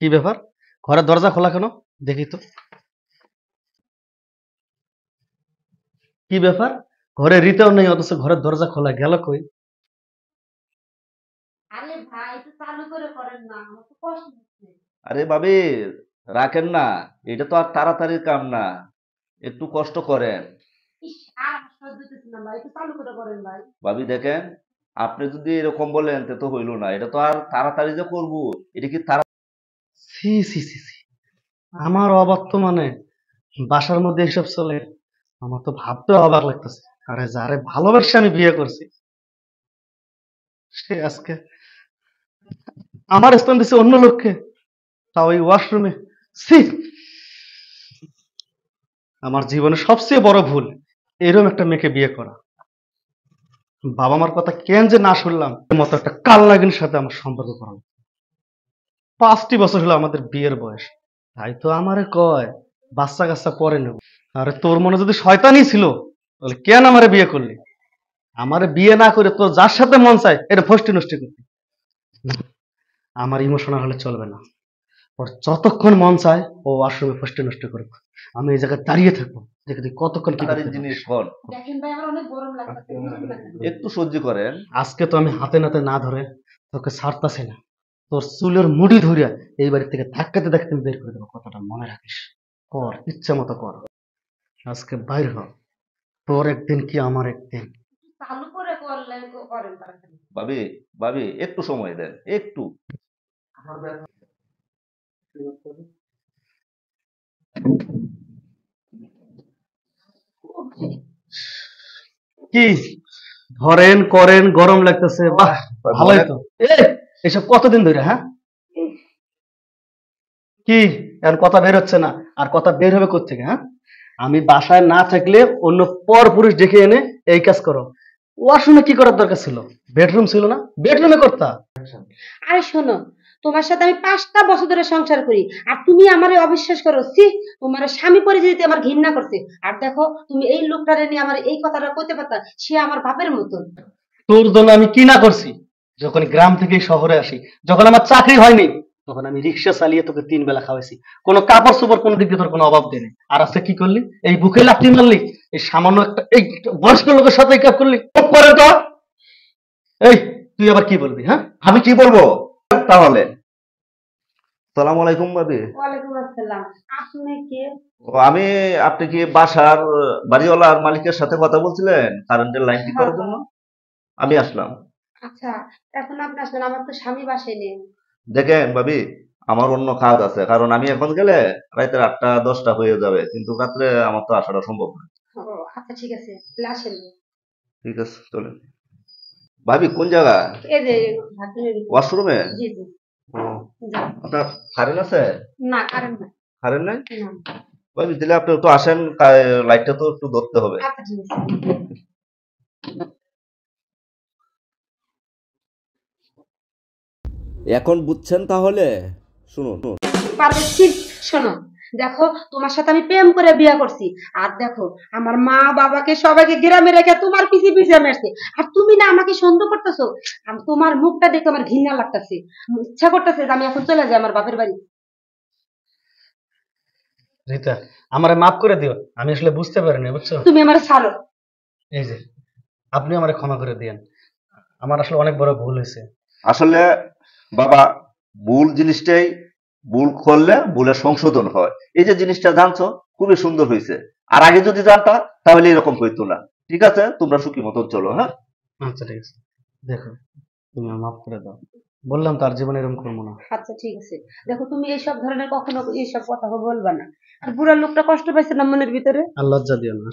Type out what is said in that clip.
কি ব্যাপার? ঘরের দরজা খোলা কেন? দেখি তো। কি ব্যাপার? ঘরে রিতেও নেই অথচ ঘরের দরজা খোলা গেল কই? আরে ভাই একটু চালু করে করেন না আমার তো কষ্ট হচ্ছে। আরে ভাবি রাখেন না এটা তো আর তাড়াতাড়ির কাম না একটু কষ্ট করেন। ইস আর সহ্য হচ্ছে না ভাই একটু চালু করে করেন ভাই। ভাবি দেখেন আপনি যদি এরকম বলেন তে তো হইল না এটা তো আর তাড়াতাড়ি যে করব এটা কি তাড়া সি সি সি সি। আমার অবর্তমানে বাসার মধ্যে এসব চলে। আমার তো ভাবতে অবাক লাগতেছে। আরে যারে ভালোবাসে আমি বিয়ে করছি। সে আজকে আমার স্থান দিছে অন্য লোককে। তাও ওই ওয়াশরুমে। সি! আমার জীবনে সবচেয়ে বড় ভুল। এরকম একটা মেয়েকে বিয়ে করা। বাবা মার কথা কেন যে না শুনলাম মতো একটা কাল নাগিনের সাথে আমার সম্পর্ক করা পাঁচটি বছর হলো আমাদের বিয়ের বয়স। তাই তো আমারে কয় বাচ্চা কাচ্চা পরে নেব। আরে তোর মনে যদি শয়তানি ছিল তাহলে কেন আমারে বিয়ে করলি? আমারে বিয়ে না করে তোর যার সাথে মন চায় এটা ফষ্টি নষ্টি করবি। আমার ইমোশনাল হলে চলবে না। ওর যতক্ষণ মন চায় ও আশ্রমে ফষ্টি নষ্ট করবে আমি এই জায়গায় দাঁড়িয়ে থাকব দেখে তুই কতক্ষণ করতে। জিনিস কর দেখেন ভাই আমার অনেক গরম লাগছে। একটু সহ্য করেন। আজকে তো আমি হাতে নাতে না ধরে তোকে ছাড়তাছি না। তোর চুলের মুড়ি ধরিয়া এই বাড়ি থেকে ধাক্কাতে ধাক্কাতে আমি বের করে দেবো কথাটা মনে রাখিস। কর ইচ্ছা মতো কর। আজকে বাইর হ। তোর একদিন কি আমার একদিন? চালু করে করলে করেন তাড়াতাড়ি। ভাবি ভাবি একটু সময় দেন একটু। কি? ধরেন করেন গরম লাগতেছে বাহ ভালোই তো। এই, এসব কতদিন ধরে হ্যাঁ? কি? এখন কথা বের হচ্ছে না। আর কথা বের হবে কোথেকে হ্যাঁ? আমি বাসায় না থাকলে অন্য পর পুরুষ ডেকে এনে এই কাজ করো। ওয়াশরুমে কি করার দরকার ছিল? বেডরুম ছিল না? বেডরুমে করতা? আরে শোনো তোমার সাথে আমি পাঁচটা বছর ধরে সংসার করি আর তুমি আমার অবিশ্বাস করো সি তোমার স্বামী পরিচিতি আমার ঘৃণা করছে। আর দেখো তুমি এই লোকটারে নিয়ে আমার এই কথাটা কইতে পারতা সে আমার বাপের মতন। তোর জন্য আমি কি না করছি? যখন গ্রাম থেকে শহরে আসি যখন আমার চাকরি হয়নি তখন আমি রিক্সা চালিয়ে তোকে তিন বেলা খাওয়াইছি। কোনো কাপড় চোপড় কোনো দিক দিয়ে তোর কোনো অভাব দেয়নি আর আজকে কি করলি? এই বুকে লাঠি মারলি এই সামান্য একটা এই বয়স্ক লোকের সাথে এই কাজ করলি। করে তো। এই তুই আবার কি বলবি হ্যাঁ? আমি কি বলব? তাহলে। সালাম আলাইকুম ভাবি আসসালাম। আপনি কে? ও, আমি আপনি কি বাসার বাড়িওয়ালার মালিকের সাথে কথা বলছিলেন? কারেন্টের লাইন ঠিক করার জন্য? আমি আসলাম। আচ্ছা এখন আপনি আসবেন আমার তো স্বামী বাসায় নেই। দেখেন ভাবি আমার অন্য কাজ আছে কারণ আমি এখন গেলে রাতের আটটা দশটা হয়ে যাবে কিন্তু রাত্রে আমার তো আসাটা সম্ভব না। ও, আচ্ছা ঠিক আছে তাহলে আসেন। ঠিক আছে চলেন। ভাবি কোন জায়গা? এই যে ওয়াশরুমে? জি জি। আপনার কারেন্ট আছে? না কারণ না কারেন্ট নাই? ভাবি দিলে আপনি তো আসেন লাইটটা তো একটু ধরতে হবে। আচ্ছা ঠিক আছে। এখন বুঝছেন তাহলে? শুনুন। পারবেছি শোনো। দেখো তোমার সাথে আমি প্রেম করে বিয়ে করছি। আর দেখো আমার মা বাবাকে সবাইকে গ্রামে রেখে তোমার পিছিয়ে পিছিয়ে আমি আসছি। আর তুমি না আমাকে সন্দেহ করতেছো? আমি তোমার মুখটা দেখে আমার ঘৃণা লাগতেছে। ইচ্ছা করতেছে যে আমি এখন চলে যাই আমার বাপের বাড়ি। রীতা আমারে মাফ করে দিও। আমি আসলে বুঝতে পারিনি বুঝছ? তুমি আমার ছাড়ো। এই যে আপনি আমারে ক্ষমা করে দিয়েন। আমার আসলে অনেক বড় ভুল হয়েছে। আসলে বাবা ভুল জিনিসটাই ভুল করলে ভুলের সংশোধন হয়। এই যে জিনিসটা জানছো খুবই সুন্দর হয়েছে। আর আগে যদি জানতা তাহলে এরকম হইতো না। ঠিক আছে? তোমরা সুখী মতন চলো হ্যাঁ? আচ্ছা ঠিক আছে। দেখো তুমি মাফ করে দাও। বললাম তার জীবনে এরকম করব না। আচ্ছা ঠিক আছে। দেখো তুমি এইসব ধরনের কখনো এইসব কথা বলবা না। আর বুড়া লোকটা কষ্ট পাইছে না মনের ভিতরে? আর লজ্জা দিও না।